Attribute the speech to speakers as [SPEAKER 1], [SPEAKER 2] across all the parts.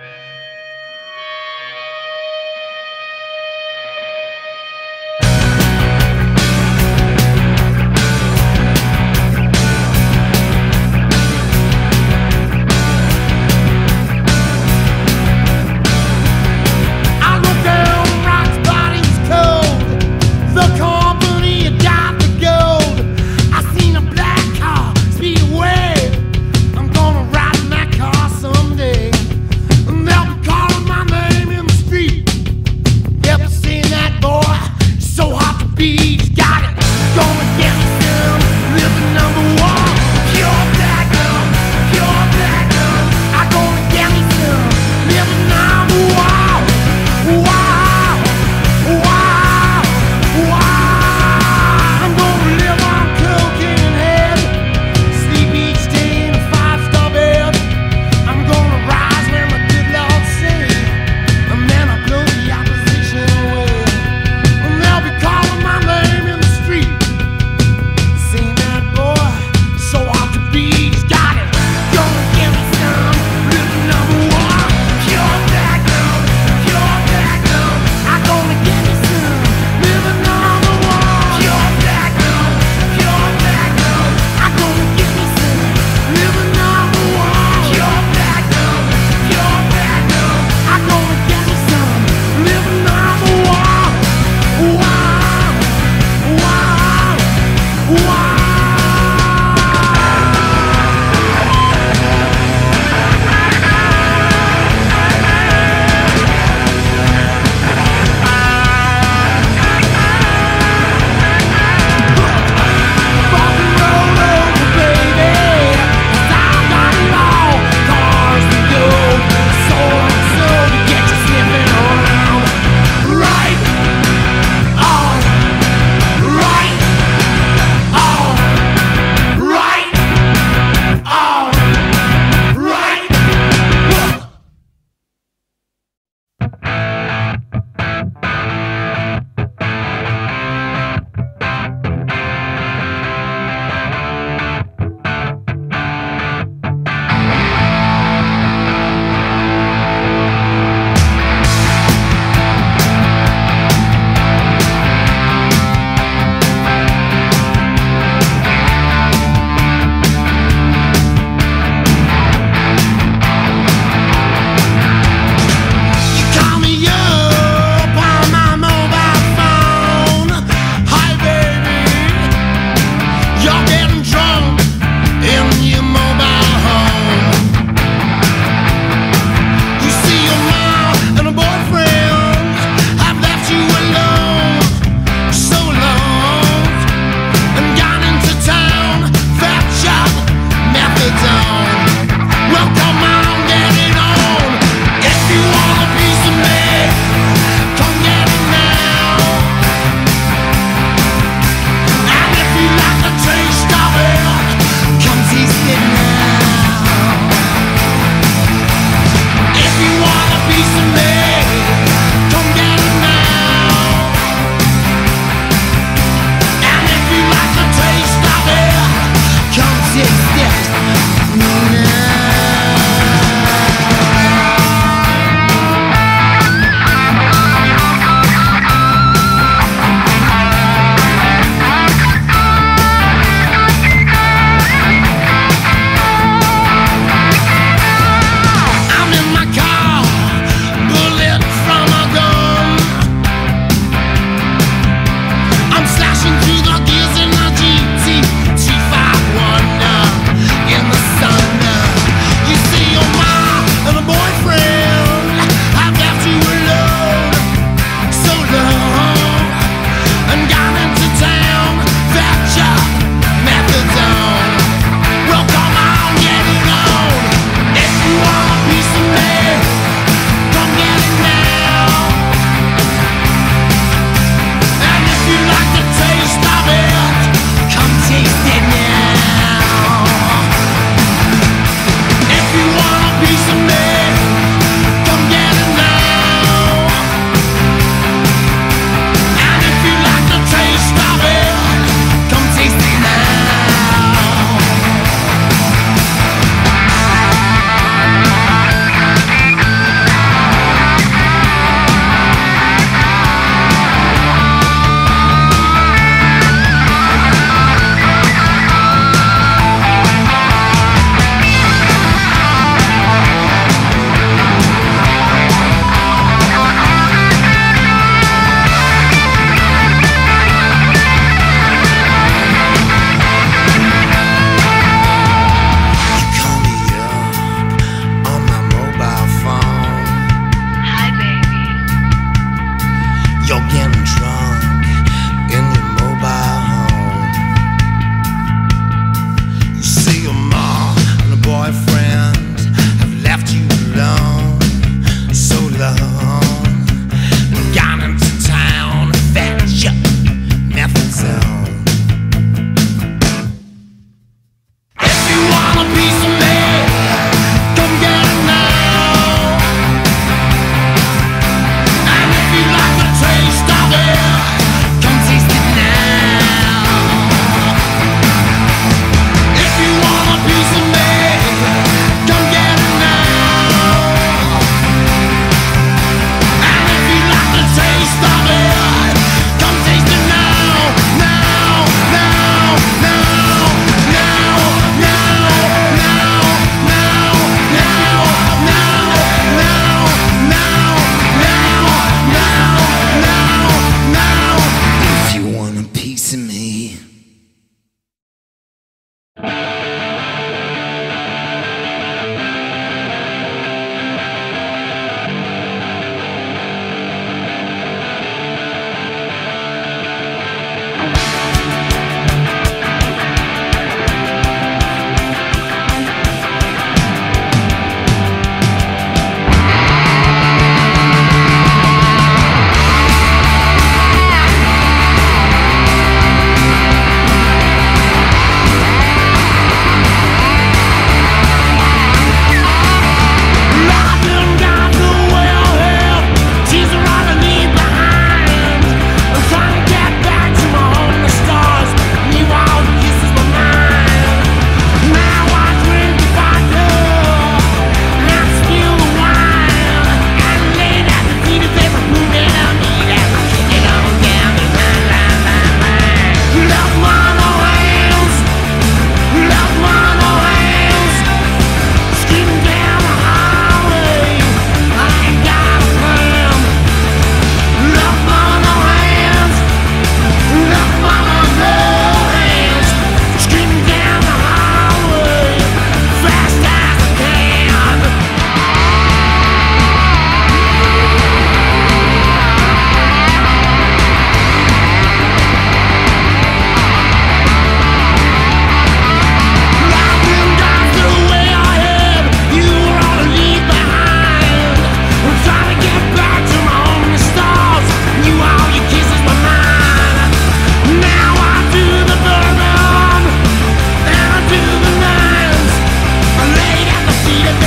[SPEAKER 1] Yeah.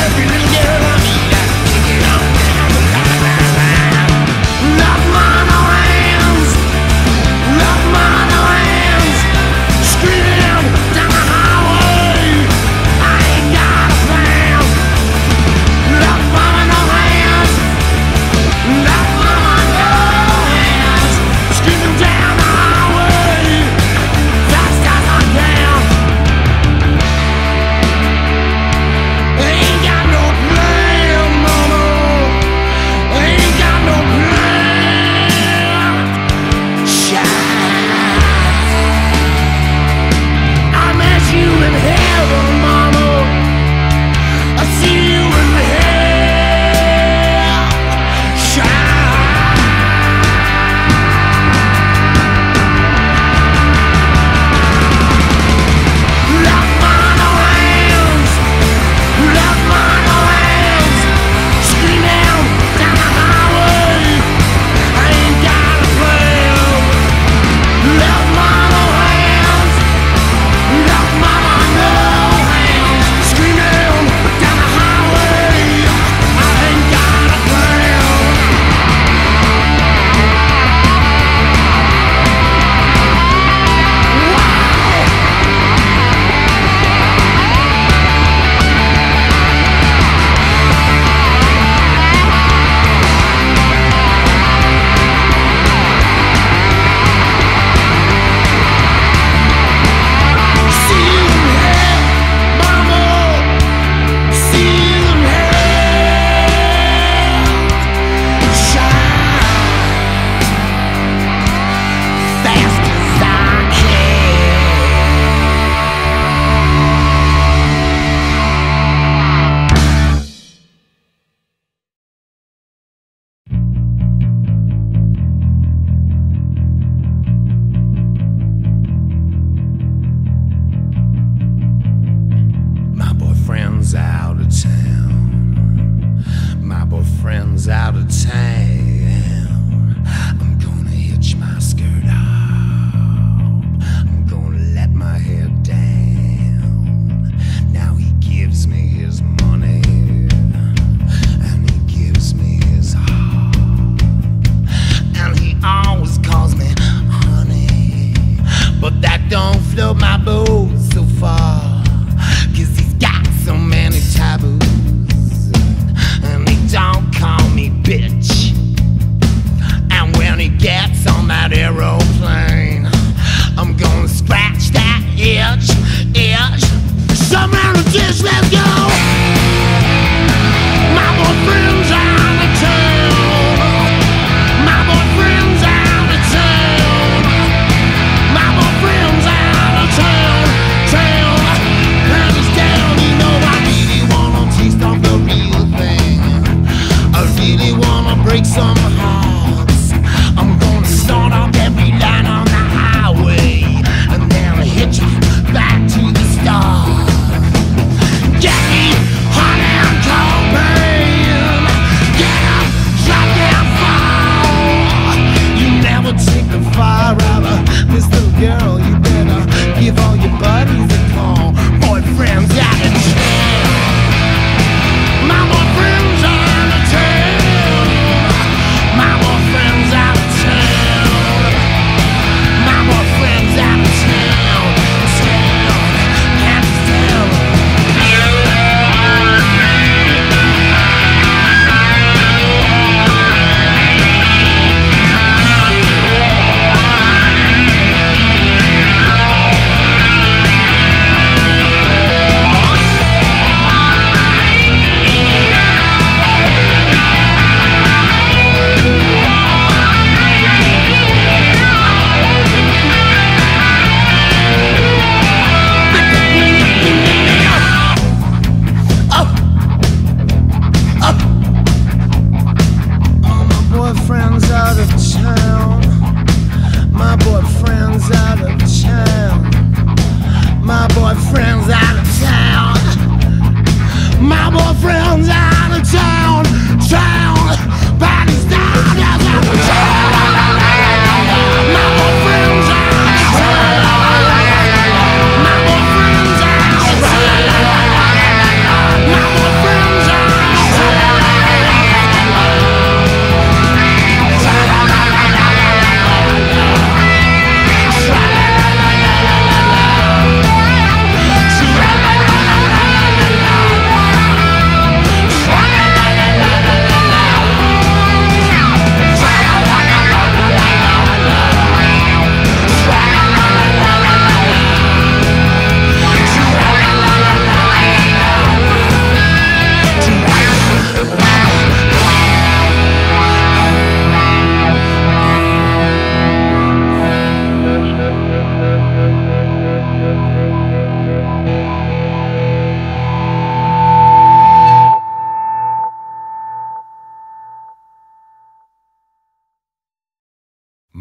[SPEAKER 1] every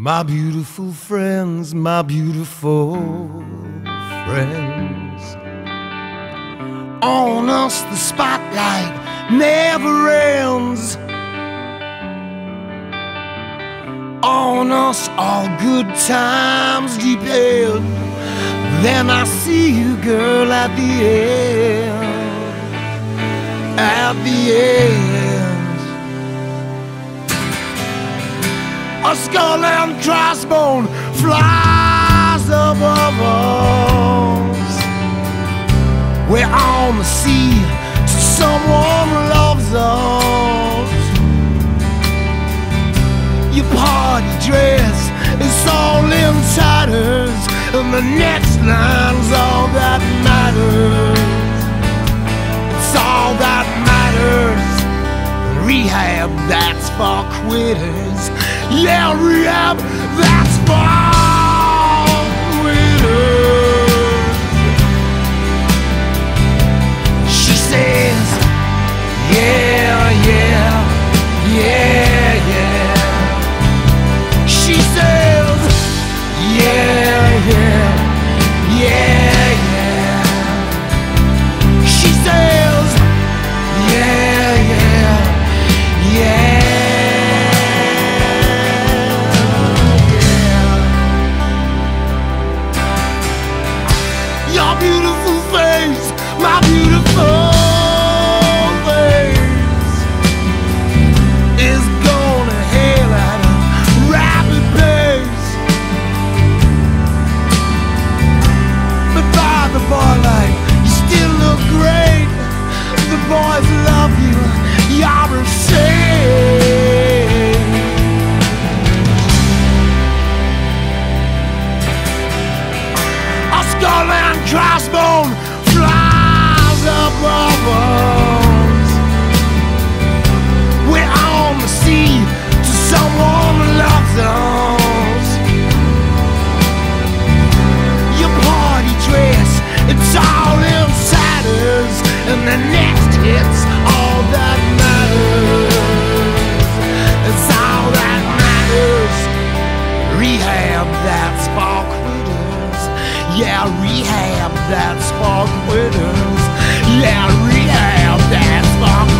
[SPEAKER 1] My beautiful friends, my beautiful friends. On us the spotlight never ends. On us all good times depend. Then I see you, girl, at the end. At the end. a skull and crossbone flies above us. We're on the sea, to someone loves us. Your party dress is all in tatters, and the next line's all that matters. It's all that matters. Rehab, that's for quitters. Yeah, rehab, that's fine. Yeah, rehab that spark winners. Yeah, rehab that spark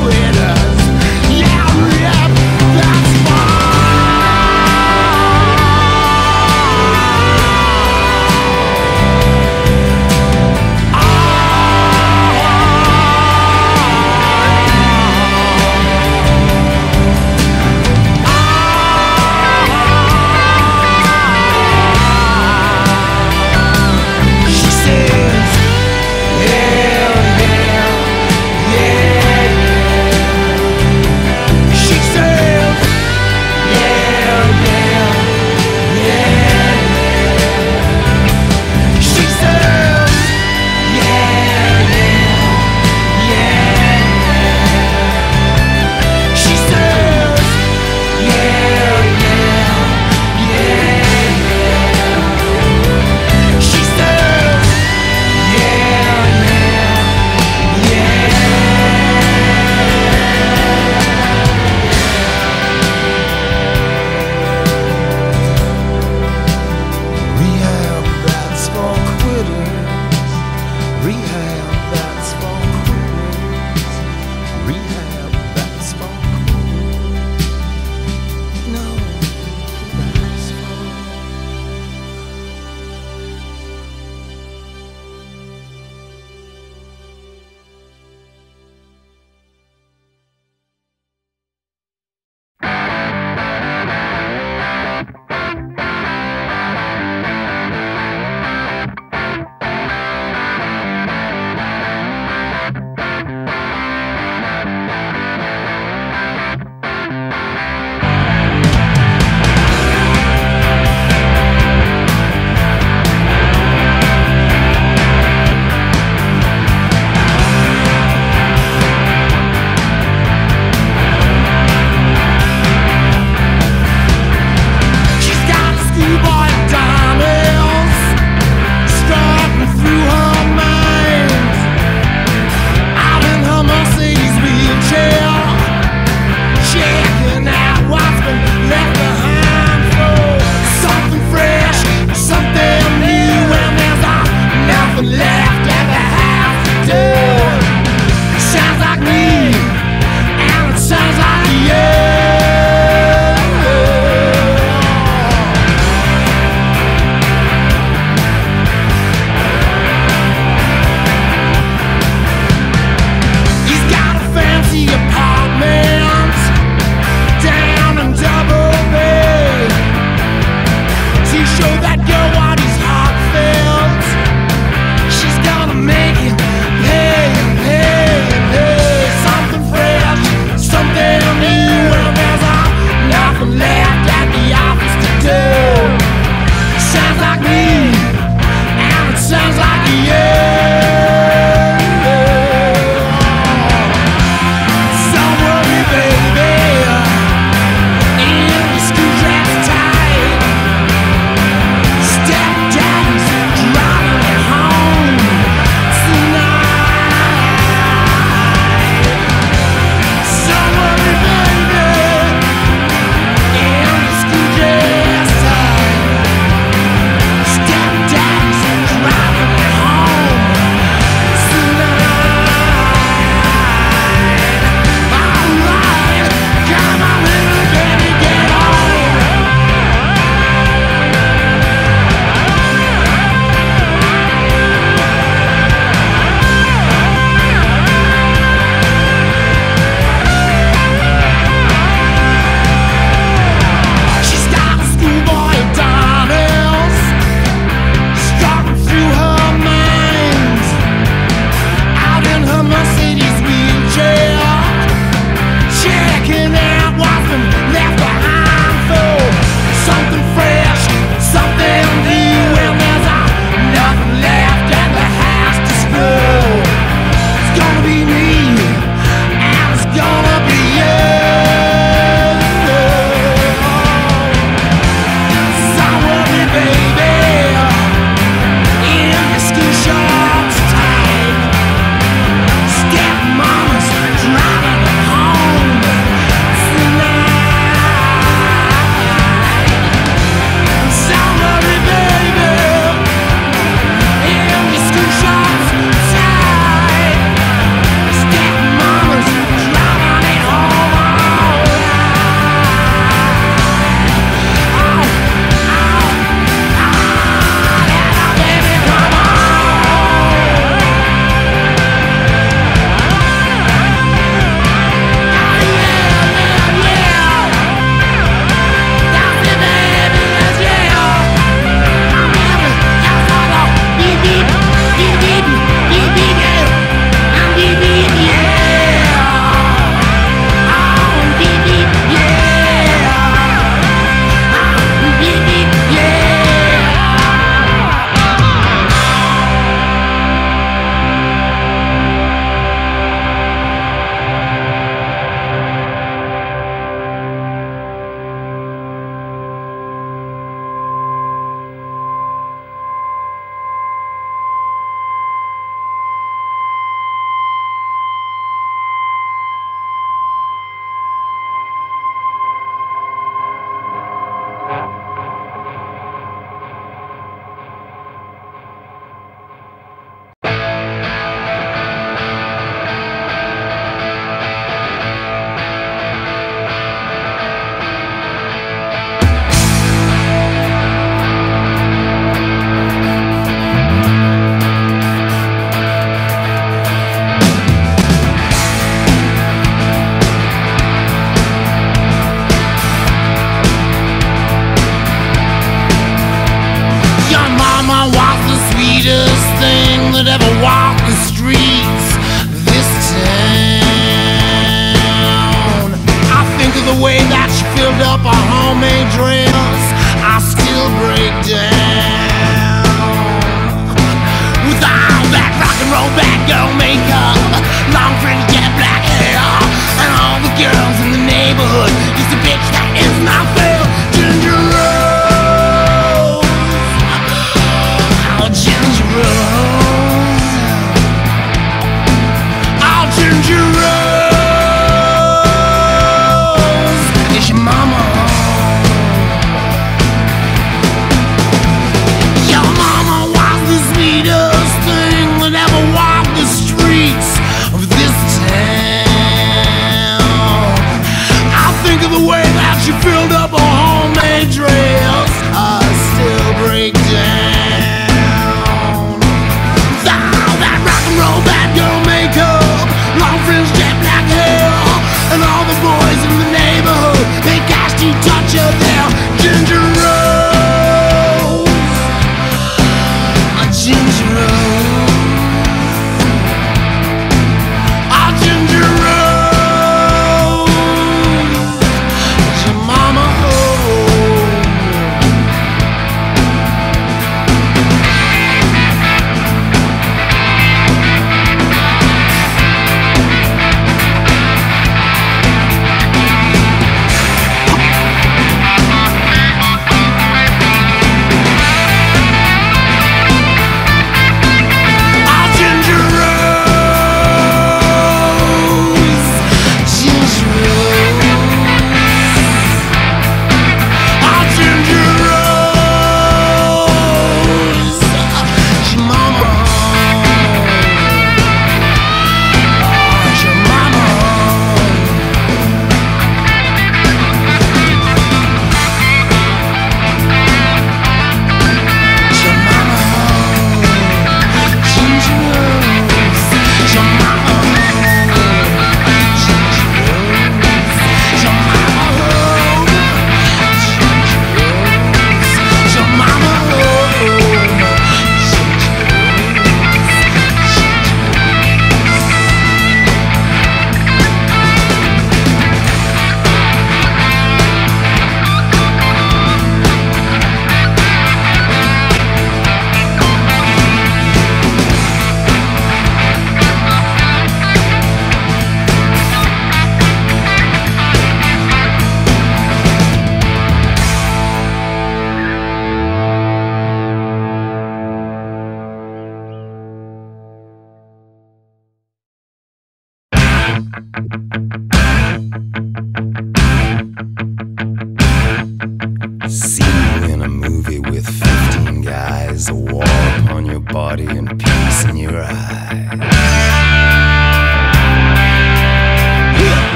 [SPEAKER 1] See you in a movie with
[SPEAKER 2] 15 guys, a
[SPEAKER 1] wall upon your body and peace in your eyes.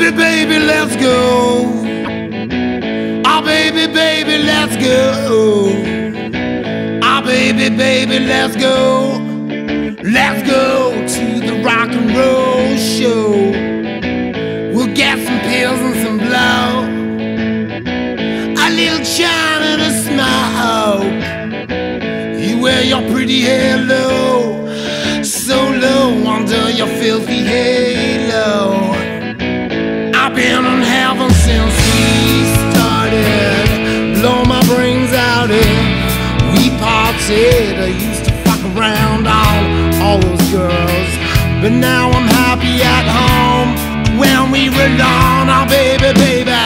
[SPEAKER 1] Baby, baby, let's go. Oh, baby, baby, let's go. Oh, baby, baby, let's go. Let's go to the rock and roll show. We'll get some pills and some blow. A little China a smoke. You wear your pretty hair low, so low under your filthy halo. Partied. I used to fuck around on all those girls, but now I'm happy at home. When we were alone, oh baby, baby,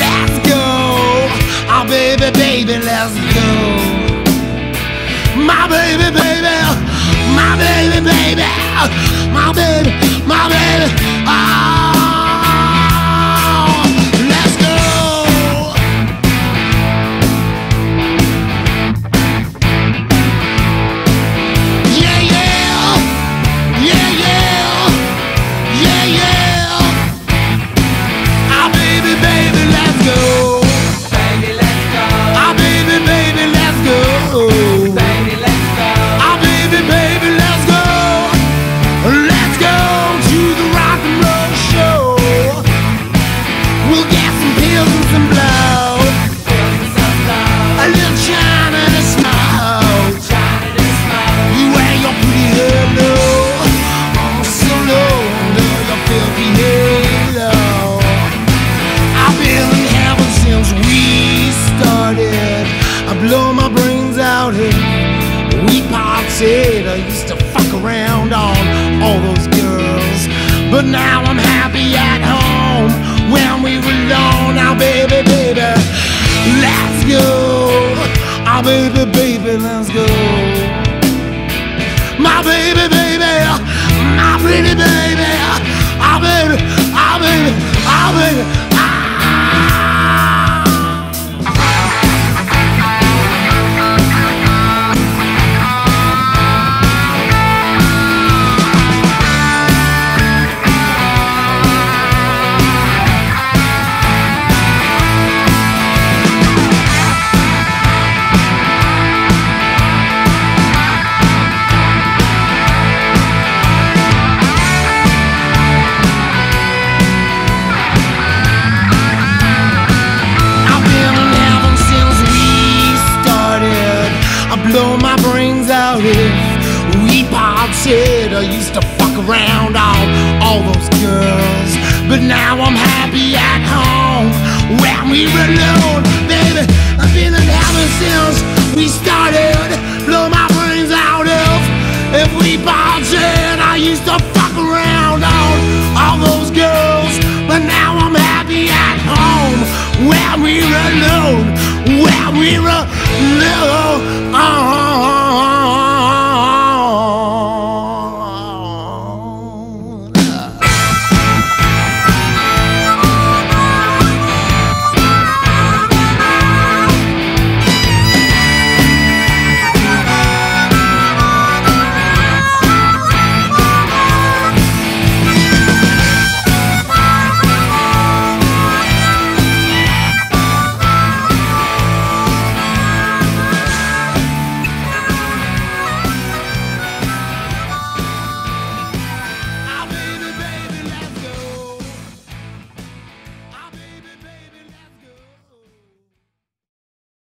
[SPEAKER 1] let's go. Oh baby, baby, let's go. My baby, baby, my baby, baby, my baby, my baby. Oh, around on all those girls, but now I'm happy at home. When we were alone, baby, I've been in heaven since we started. Blow my brains out if if we partied. I used to fuck around on all those girls, but now I'm happy at home. Where we were alone, where we were alone.